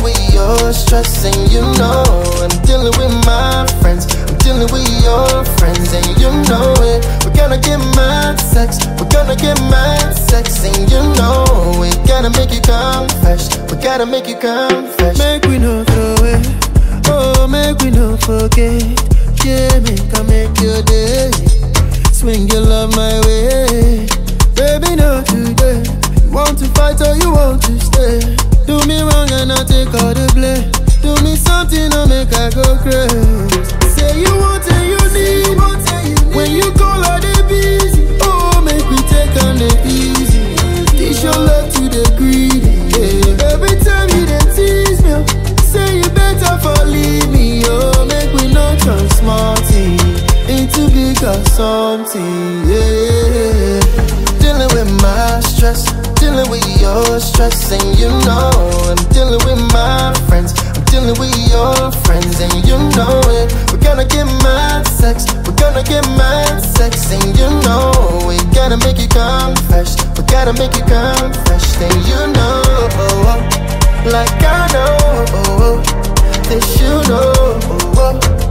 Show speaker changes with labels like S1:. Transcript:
S1: dealing with your stress, and you know I'm dealing with my friends. I'm dealing with your friends, and you know it. We're gonna get mad sex, we're gonna get mad sex, and you know we gotta make you come fresh. We gotta make you come fresh.
S2: Make we no throw it. Oh, make we no forget. Yeah, make I make your day. Swing your love my way. Baby, not today. You want to fight or you want to stay? Do me wrong I take all the blame. Do me something or make I go crazy. Say you want and you need. When you call her, they busy. Oh, make we take on the easy. Teach your love to the greedy. Every time tease me, say you better me. Oh, make we no turn smarty into big or something. Yeah.
S1: stress, and you know I'm dealing with my friends. I'm dealing with your friends, and you know it. We're gonna get mad sex. We're gonna get mad sex, and you know we gotta make it come fresh. We gotta make it come fresh, and you know, like I know, this you know.